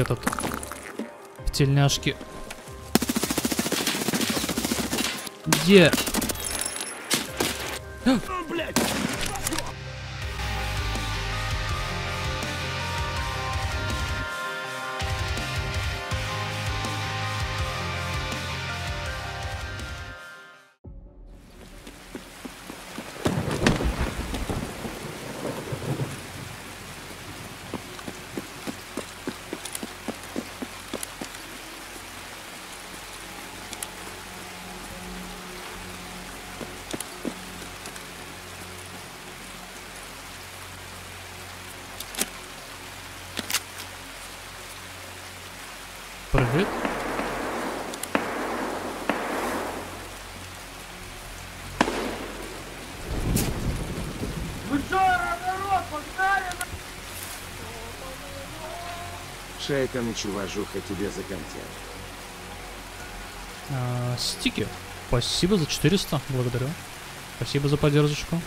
этот в тельняшке. Где? Прыгает. Шейка на чуважуха тебе за контент. А, стики. Спасибо за 400. Благодарю. Спасибо за поддержку.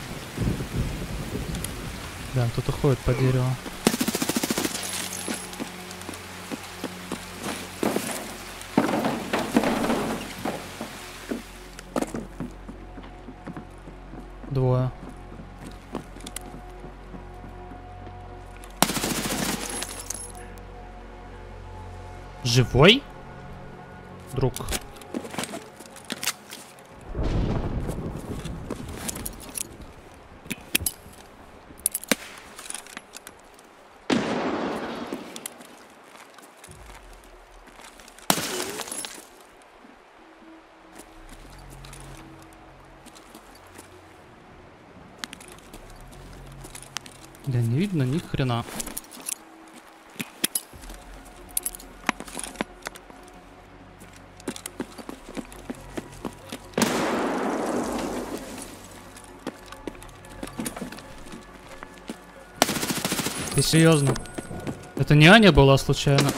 Да, кто-то ходит по дереву. Двое. Живой? Друг. Да не видно ни хрена. Ты серьезно? Это не Аня была случайно?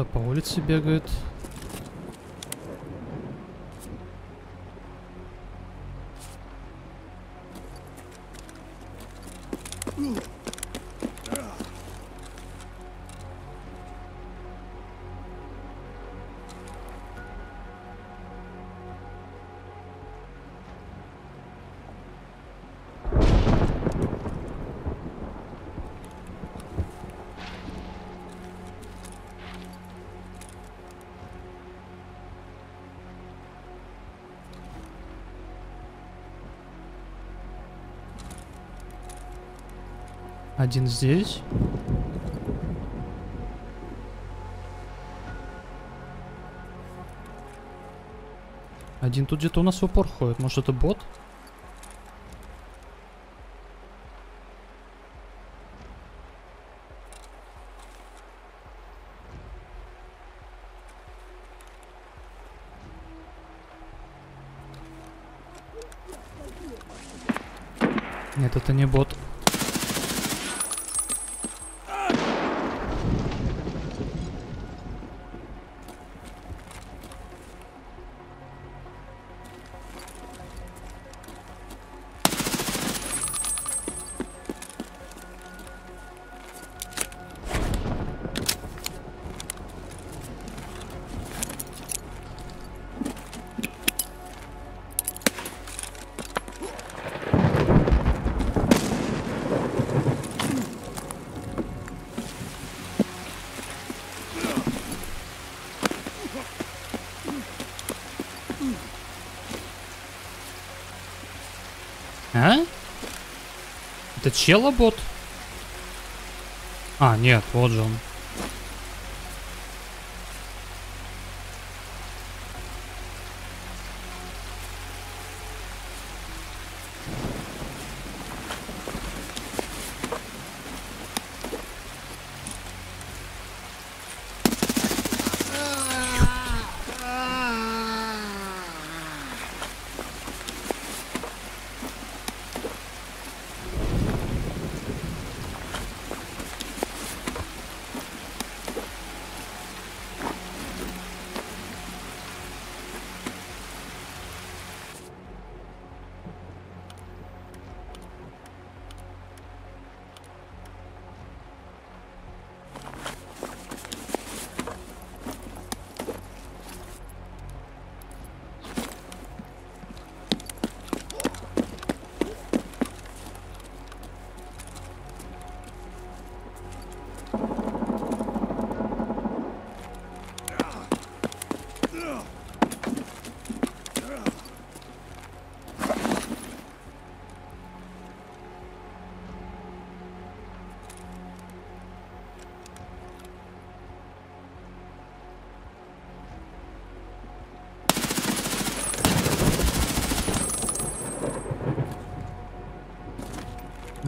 Кто-то по улице бегает. Один здесь. Один тут где-то у нас в упор ходит. Может это бот? Нет, это не бот. Это челобот? А, нет, вот же он.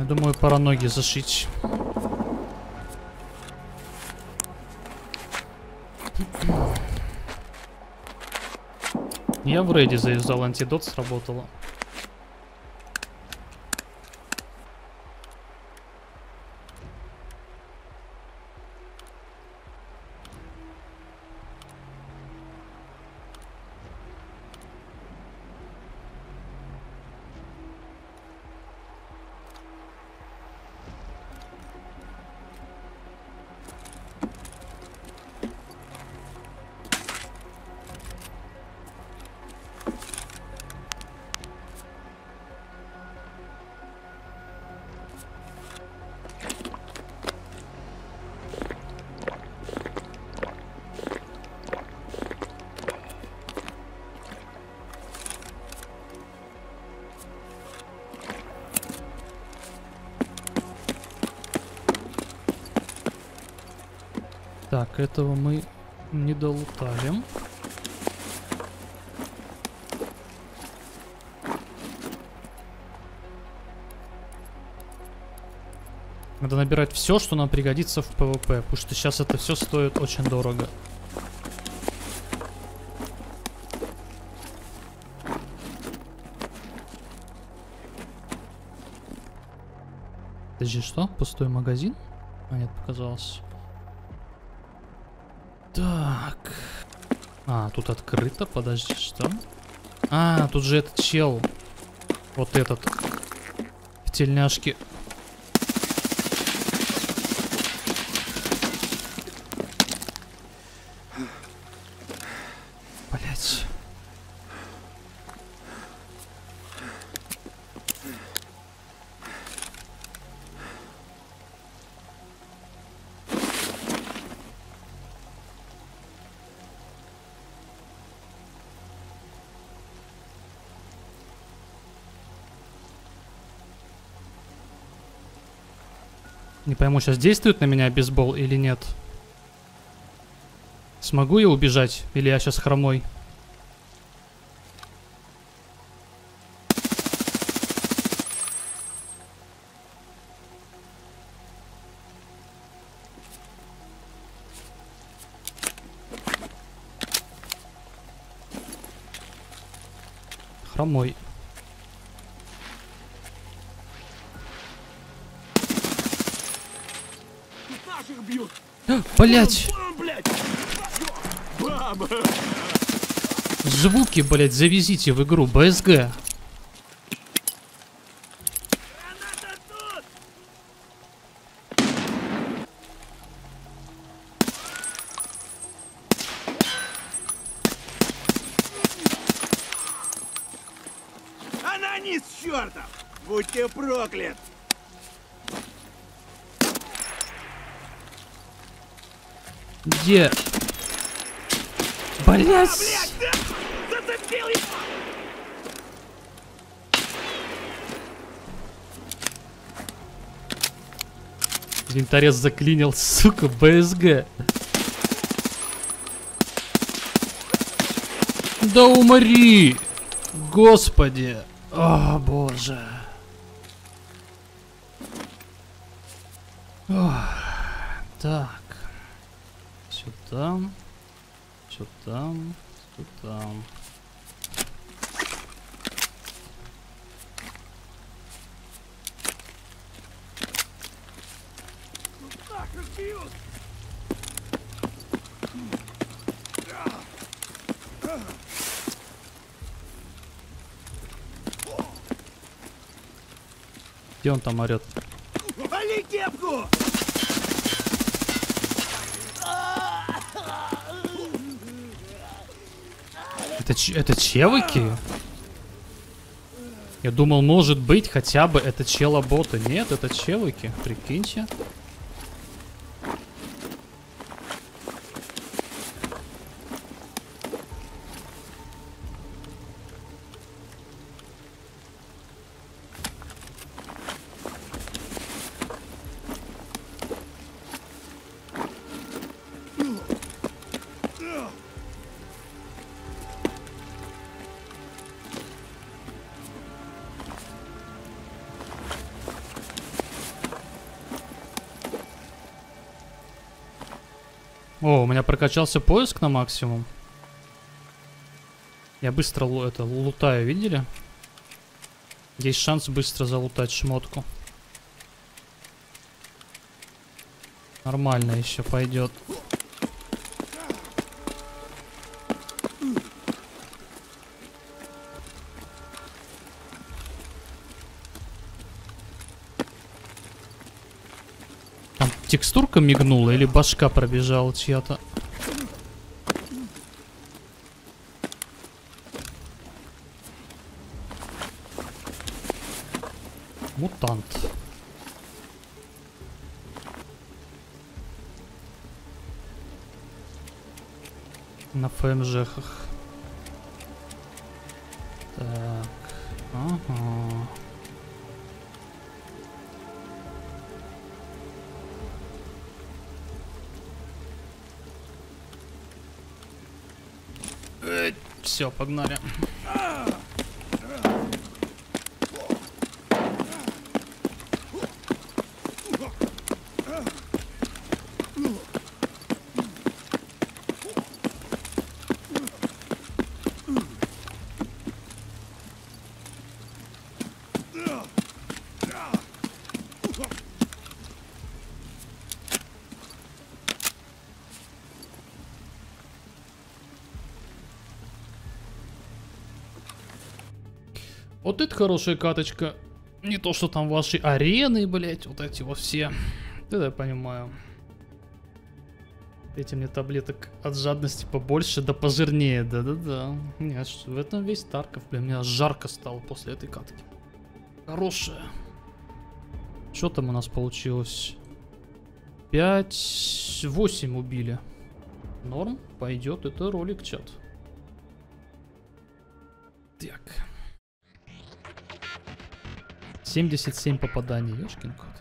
Я думаю, пора ноги зашить. Я в рейде заюзал, антидот сработало. Так, этого мы не долутали. Надо набирать все, что нам пригодится в ПВП, потому что сейчас это все стоит очень дорого. Подожди, что? Пустой магазин? А, нет, показалось. А, тут открыто, подожди, что? А, тут же этот чел. Вот этот. В тельняшке. Не пойму, сейчас действует на меня бейсбол или нет. Смогу я убежать? Или я сейчас хромой? Хромой. Блять! Звуки, блять, завезите в игру. БСГ. Граната тут! Анонис чертов! Будьте проклят! Где? Блять! Инвентарь заклинил, сука, БСГ. Да умри! Господи! О, боже. О, так. Сюда. Сюда. Сюда. Наших бьют! Где он там орет? Вали кепку! Это, это чевыки? Я думал, может быть, хотя бы это челоботы. Нет, это чевыки. Прикиньте. О, у меня прокачался поиск на максимум. Я быстро это лутаю, видели? Есть шанс быстро залутать шмотку. Нормально еще пойдет. Текстурка мигнула или башка пробежала чья-то? Мутант. На ФМЖхах. Все, погнали. Вот это хорошая каточка. Не то, что там ваши арены, блять, вот эти вот все. Это я понимаю. Эти мне таблеток от жадности побольше, да пожирнее, да-да-да. Нет, в этом весь Тарков, мне аж жарко стало после этой катки. Хорошая. Что там у нас получилось? 5, 8 убили. Норм, пойдет, это ролик, чат. Так. 77 попаданий, ёшкин кот.